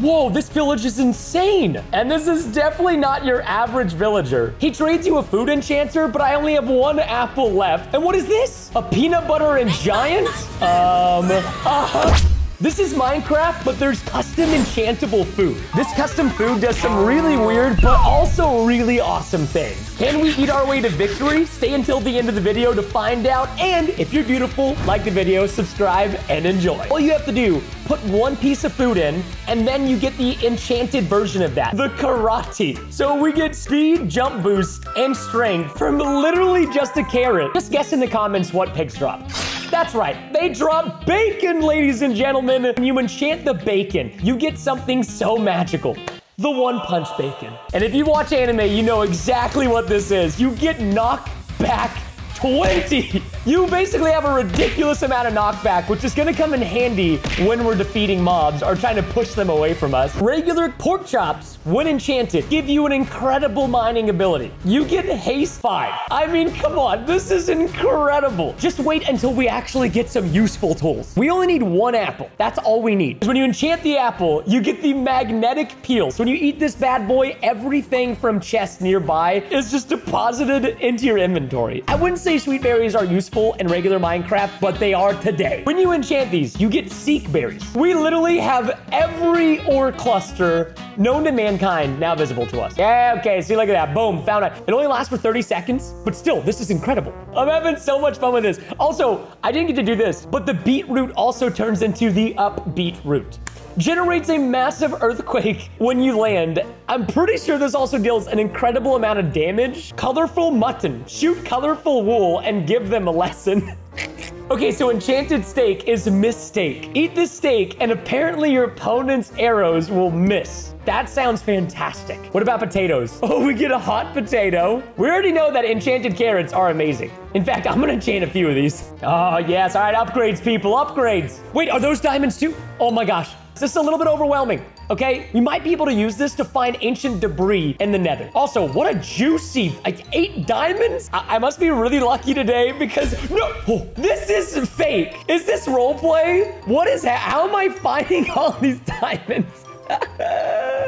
Whoa, this village is insane. And this is definitely not your average villager. He trades you a food enchanter, but I only have one apple left. And what is this? A peanut butter and giant? Um, uh This is Minecraft, but there's custom enchantable food. This custom food does some really weird, but also really awesome things. Can we eat our way to victory? Stay until the end of the video to find out. And if you're beautiful, like the video, subscribe, and enjoy. All you have to do, put one piece of food in, and then you get the enchanted version of that, the karate. So we get speed, jump boost, and strength from literally just a carrot. Just guess in the comments what pigs drop. That's right, they drop bacon, ladies and gentlemen. When you enchant the bacon, you get something so magical. The One Punch Bacon. And if you watch anime, you know exactly what this is. You get knocked back 20. You basically have a ridiculous amount of knockback, which is gonna come in handy when we're defeating mobs or trying to push them away from us. Regular pork chops, when enchanted, give you an incredible mining ability. You get haste 5. I mean, come on, this is incredible. Just wait until we actually get some useful tools. We only need one apple. That's all we need. When you enchant the apple, you get the magnetic peel. So when you eat this bad boy, everything from chests nearby is just deposited into your inventory. I wouldn't say sweet berries are useful in regular Minecraft, but they are today. When you enchant these, you get seek berries. We literally have every ore cluster known to mankind now visible to us. Yeah, okay, see, look at that. Boom, found it. It only lasts for 30 seconds, but still, this is incredible. I'm having so much fun with this. Also, I didn't get to do this, but the beetroot also turns into the up beetroot generates a massive earthquake when you land. I'm pretty sure this also deals an incredible amount of damage. Colorful mutton. Shoot colorful wool and give them a lesson. okay, so enchanted steak is mistake. Eat the steak and apparently your opponent's arrows will miss. That sounds fantastic. What about potatoes? Oh, we get a hot potato. We already know that enchanted carrots are amazing. In fact, I'm gonna enchant a few of these. Oh, yes. All right, upgrades, people, upgrades. Wait, are those diamonds too? Oh my gosh. This is a little bit overwhelming, okay? We might be able to use this to find ancient debris in the nether. Also, what a juicy, like eight diamonds? I, I must be really lucky today because, no, oh, this is fake. Is this roleplay? What is? How am I finding all these diamonds?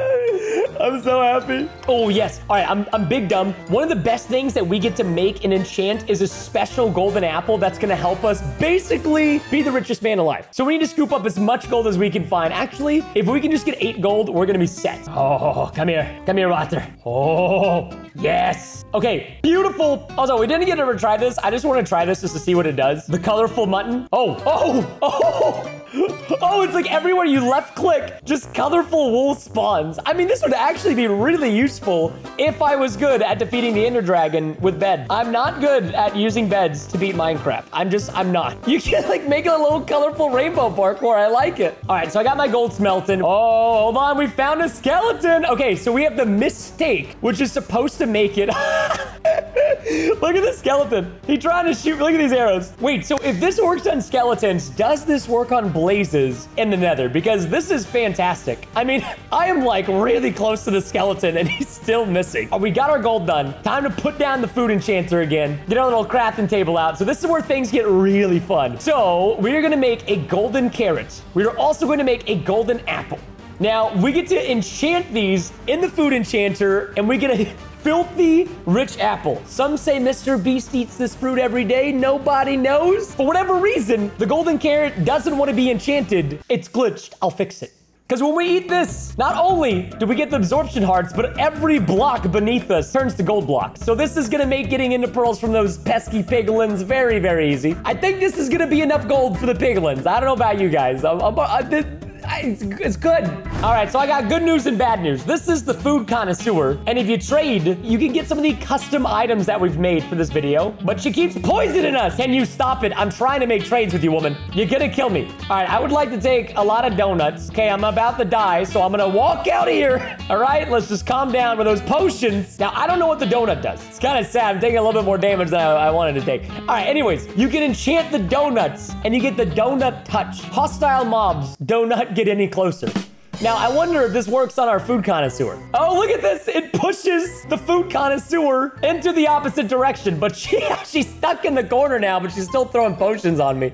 I'm so happy. Oh, yes. All right, I'm, I'm big dumb. One of the best things that we get to make and enchant is a special golden apple that's going to help us basically be the richest man alive. So we need to scoop up as much gold as we can find. Actually, if we can just get eight gold, we're going to be set. Oh, come here. Come here, Water. Oh, yes. Okay, beautiful. Also, we didn't get to try this. I just want to try this just to see what it does. The colorful mutton. Oh, oh, oh. oh. Oh, it's like everywhere you left click, just colorful wool spawns. I mean, this would actually be really useful if I was good at defeating the Ender Dragon with bed. I'm not good at using beds to beat Minecraft. I'm just, I'm not. You can like make a little colorful rainbow parkour. I like it. All right, so I got my gold smelting. Oh, hold on. We found a skeleton. Okay, so we have the mistake, which is supposed to make it. Look at this skeleton. He trying to shoot. Look at these arrows. Wait, so if this works on skeletons, does this work on blazes in the nether? Because this is fantastic. I mean, I am like really close to the skeleton and he's still missing. Oh, we got our gold done. Time to put down the food enchanter again. Get our little crafting table out. So this is where things get really fun. So we are going to make a golden carrot. We are also going to make a golden apple. Now, we get to enchant these in the food enchanter, and we get a filthy rich apple. Some say Mr. Beast eats this fruit every day. Nobody knows. For whatever reason, the golden carrot doesn't want to be enchanted. It's glitched. I'll fix it. Because when we eat this, not only do we get the absorption hearts, but every block beneath us turns to gold blocks. So this is gonna make getting ender pearls from those pesky piglins very, very easy. I think this is gonna be enough gold for the piglins. I don't know about you guys. I'm, I'm, I, it's, it's good. All right, so I got good news and bad news. This is the food connoisseur, and if you trade, you can get some of the custom items that we've made for this video, but she keeps poisoning us. Can you stop it? I'm trying to make trades with you, woman. You're gonna kill me. All right, I would like to take a lot of donuts. Okay, I'm about to die, so I'm gonna walk out of here. All right, let's just calm down with those potions. Now, I don't know what the donut does. It's kind of sad. I'm taking a little bit more damage than I, I wanted to take. All right, anyways, you can enchant the donuts, and you get the donut touch. Hostile mobs, donut get any closer. Now, I wonder if this works on our food connoisseur. Oh, look at this. It pushes the food connoisseur into the opposite direction, but she, she's stuck in the corner now, but she's still throwing potions on me.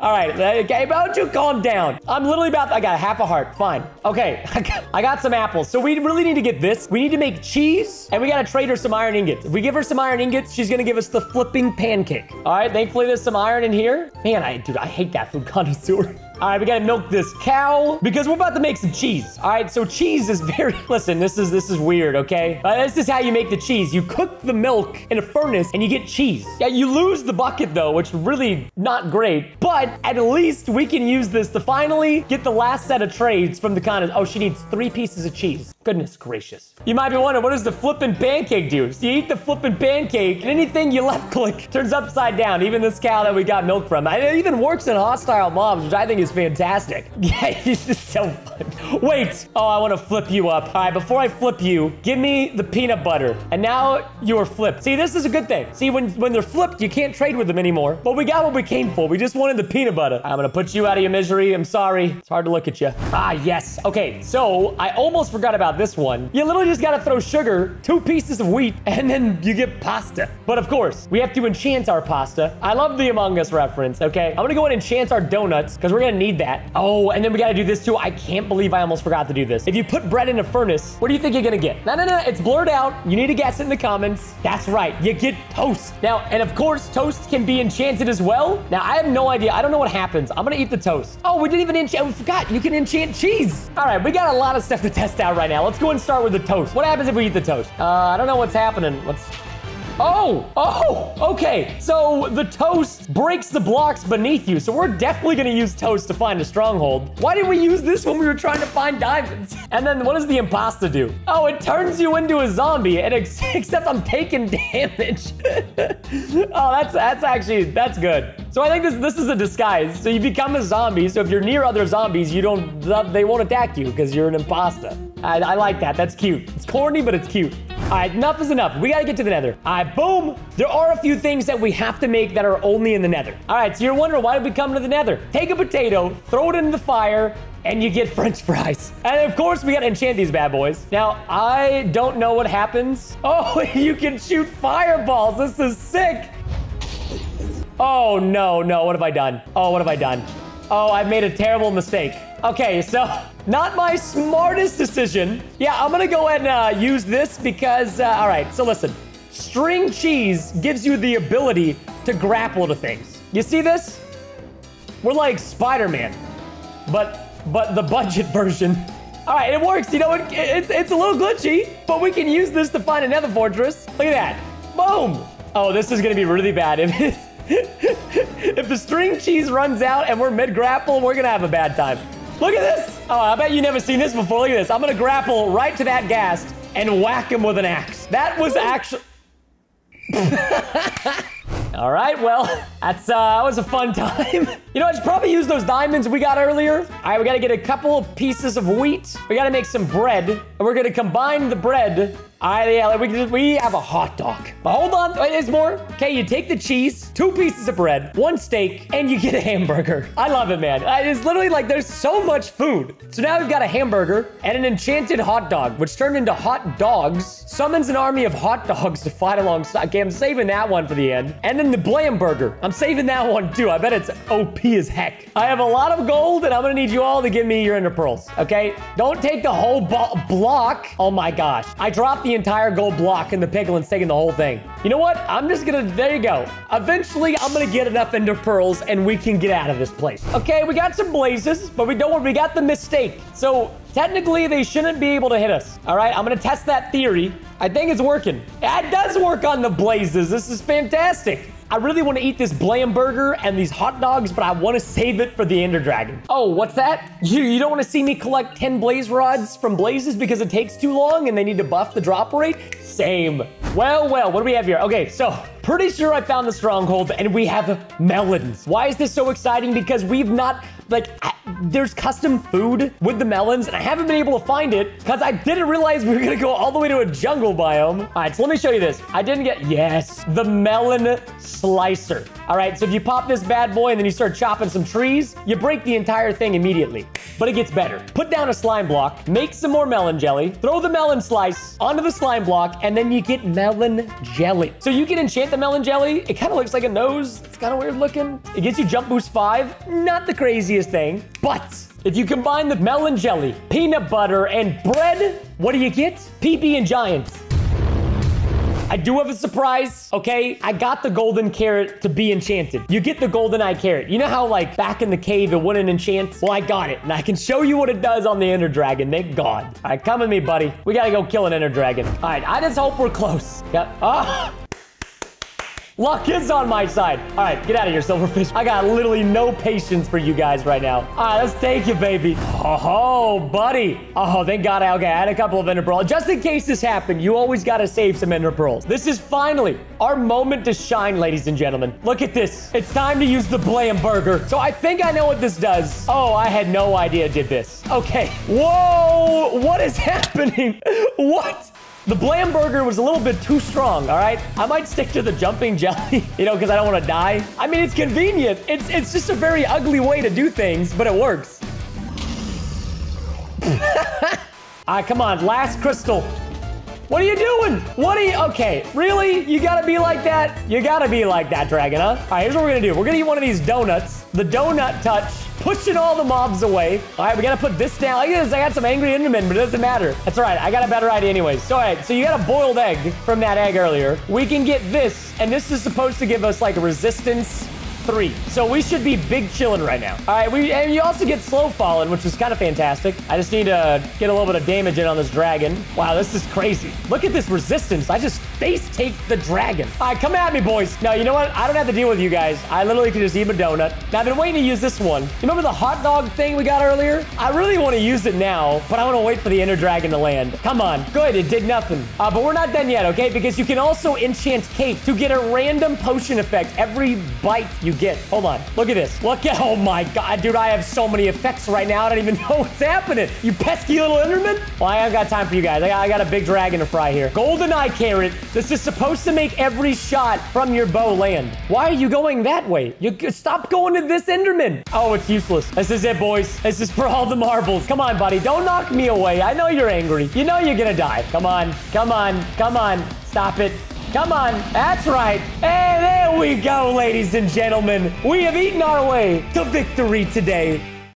All right, okay, about you calm down. I'm literally about, I got half a heart, fine. Okay, I got, I got some apples. So we really need to get this. We need to make cheese, and we gotta trade her some iron ingots. If we give her some iron ingots, she's gonna give us the flipping pancake. All right, thankfully there's some iron in here. Man, I, dude, I hate that food connoisseur. All right, we gotta milk this cow because we're about to make some cheese. All right, so cheese is very, listen, this is this is weird, okay? Uh, this is how you make the cheese. You cook the milk in a furnace and you get cheese. Yeah, you lose the bucket though, which is really not great, but at least we can use this to finally get the last set of trades from the kind oh, she needs three pieces of cheese. Goodness gracious. You might be wondering, what does the flipping pancake do? So you eat the flipping pancake and anything you left click turns upside down, even this cow that we got milk from. It even works in hostile mobs, which I think is fantastic. Yeah, this is so fun. Wait. Oh, I want to flip you up. All right, before I flip you, give me the peanut butter. And now you are flipped. See, this is a good thing. See, when, when they're flipped, you can't trade with them anymore. But we got what we came for. We just wanted the peanut butter. I'm going to put you out of your misery. I'm sorry. It's hard to look at you. Ah, yes. Okay, so I almost forgot about this one. You literally just got to throw sugar, two pieces of wheat, and then you get pasta. But of course, we have to enchant our pasta. I love the Among Us reference, okay? I'm to go and enchant our donuts because we're to need that. Oh, and then we gotta do this too. I can't believe I almost forgot to do this. If you put bread in a furnace, what do you think you're gonna get? No, no, no, it's blurred out. You need to guess it in the comments. That's right, you get toast. Now, and of course, toast can be enchanted as well. Now, I have no idea. I don't know what happens. I'm gonna eat the toast. Oh, we didn't even enchant, oh, we forgot. You can enchant cheese. All right, we got a lot of stuff to test out right now. Let's go and start with the toast. What happens if we eat the toast? Uh, I don't know what's happening. Let's Oh, oh, okay. So the toast breaks the blocks beneath you. So we're definitely gonna use toast to find a stronghold. Why didn't we use this when we were trying to find diamonds? And then what does the impasta do? Oh, it turns you into a zombie, and ex except I'm taking damage. oh, that's that's actually that's good. So I think this this is a disguise. So you become a zombie. So if you're near other zombies, you don't they won't attack you because you're an imposter. I, I like that. That's cute. It's corny, but it's cute. All right, enough is enough. We gotta get to the nether. All right, boom. There are a few things that we have to make that are only in the nether. All right, so you're wondering why did we come to the nether? Take a potato, throw it into the fire, and you get french fries. And of course, we gotta enchant these bad boys. Now, I don't know what happens. Oh, you can shoot fireballs. This is sick. Oh, no, no. What have I done? Oh, what have I done? Oh, I've made a terrible mistake. Okay, so not my smartest decision. Yeah, I'm gonna go and uh, use this because, uh, all right, so listen. String cheese gives you the ability to grapple to things. You see this? We're like Spider-Man, but but the budget version. All right, it works. You know, it, it's, it's a little glitchy, but we can use this to find another fortress. Look at that. Boom. Oh, this is gonna be really bad. If, if the string cheese runs out and we're mid-grapple, we're gonna have a bad time. Look at this. Oh, I bet you never seen this before. Look at this. I'm gonna grapple right to that ghast and whack him with an axe. That was actually... All right, well, that's uh, that was a fun time. you know, I should probably use those diamonds we got earlier. All right, we gotta get a couple of pieces of wheat. We gotta make some bread, and we're gonna combine the bread all right, yeah, we, we have a hot dog. But hold on, there's more. Okay, you take the cheese, two pieces of bread, one steak, and you get a hamburger. I love it, man. It's literally like there's so much food. So now we've got a hamburger and an enchanted hot dog, which turned into hot dogs, summons an army of hot dogs to fight alongside. Okay, I'm saving that one for the end. And then the Blam Burger. I'm saving that one too. I bet it's OP as heck. I have a lot of gold, and I'm gonna need you all to give me your ender pearls, okay? Don't take the whole block. Oh my gosh. I dropped the entire gold block and the piglin's taking the whole thing. You know what? I'm just gonna, there you go. Eventually, I'm gonna get enough ender pearls and we can get out of this place. Okay, we got some blazes, but we don't want, we got the mistake. So technically, they shouldn't be able to hit us. All right, I'm gonna test that theory. I think it's working. It does work on the blazes. This is fantastic. I really want to eat this blam burger and these hot dogs, but I want to save it for the Ender Dragon. Oh, what's that? You, you don't want to see me collect 10 blaze rods from blazes because it takes too long and they need to buff the drop rate? Same. Well, well, what do we have here? Okay, so pretty sure I found the stronghold and we have melons. Why is this so exciting? Because we've not like, I, there's custom food with the melons, and I haven't been able to find it because I didn't realize we were gonna go all the way to a jungle biome. All right, so let me show you this. I didn't get, yes, the melon slicer. All right, so if you pop this bad boy and then you start chopping some trees, you break the entire thing immediately. But it gets better. Put down a slime block, make some more melon jelly, throw the melon slice onto the slime block, and then you get melon jelly. So you can enchant the melon jelly. It kind of looks like a nose. It's kind of weird looking. It gives you jump boost five. Not the craziest thing, but if you combine the melon jelly, peanut butter, and bread, what do you get? PB and Giant. I do have a surprise, okay? I got the golden carrot to be enchanted. You get the golden eye carrot. You know how, like, back in the cave, it wouldn't enchant? Well, I got it, and I can show you what it does on the Ender Dragon. Thank God. All right, come with me, buddy. We gotta go kill an Ender Dragon. All right, I just hope we're close. Yep. Ah! Luck is on my side. All right, get out of here, Silverfish. I got literally no patience for you guys right now. All right, let's take you, baby. Oh, buddy. Oh, thank God. I, okay, I had a couple of Ender Pearls. Just in case this happened, you always got to save some Ender Pearls. This is finally our moment to shine, ladies and gentlemen. Look at this. It's time to use the Blam Burger. So I think I know what this does. Oh, I had no idea did this. Okay. Whoa, what is happening? What? The Blam Burger was a little bit too strong, all right? I might stick to the jumping jelly, you know, because I don't want to die. I mean, it's convenient. It's, it's just a very ugly way to do things, but it works. all right, ah, come on. Last crystal. What are you doing? What are you... Okay, really? You gotta be like that? You gotta be like that, Dragon, huh? All right, here's what we're gonna do. We're gonna eat one of these donuts. The donut touch pushing all the mobs away. All right, we gotta put this down. Look at this, I got some angry Endermen, but it doesn't matter. That's all right, I got a better idea anyways. So, all right, so you got a boiled egg from that egg earlier. We can get this, and this is supposed to give us like a resistance three. So we should be big chilling right now. All right, we and you also get slow falling, which is kind of fantastic. I just need to get a little bit of damage in on this dragon. Wow, this is crazy. Look at this resistance. I just face take the dragon. All right, come at me, boys. Now, you know what? I don't have to deal with you guys. I literally can just eat a donut. Now, I've been waiting to use this one. You remember the hot dog thing we got earlier? I really want to use it now, but I want to wait for the Ender Dragon to land. Come on. Good, it did nothing. Uh, but we're not done yet, okay? Because you can also enchant cake to get a random potion effect every bite you get. Hold on. Look at this. Look at, oh my God, dude, I have so many effects right now. I don't even know what's happening. You pesky little Enderman. Well, I haven't got time for you guys. I got, I got a big dragon to fry here. Golden Eye Carrot. This is supposed to make every shot from your bow land. Why are you going that way? You Stop going to this Enderman. Oh, it's useless. This is it, boys. This is for all the marbles. Come on, buddy. Don't knock me away. I know you're angry. You know you're gonna die. Come on. Come on. Come on. Stop it. Come on. That's right. And there we go, ladies and gentlemen. We have eaten our way to victory today.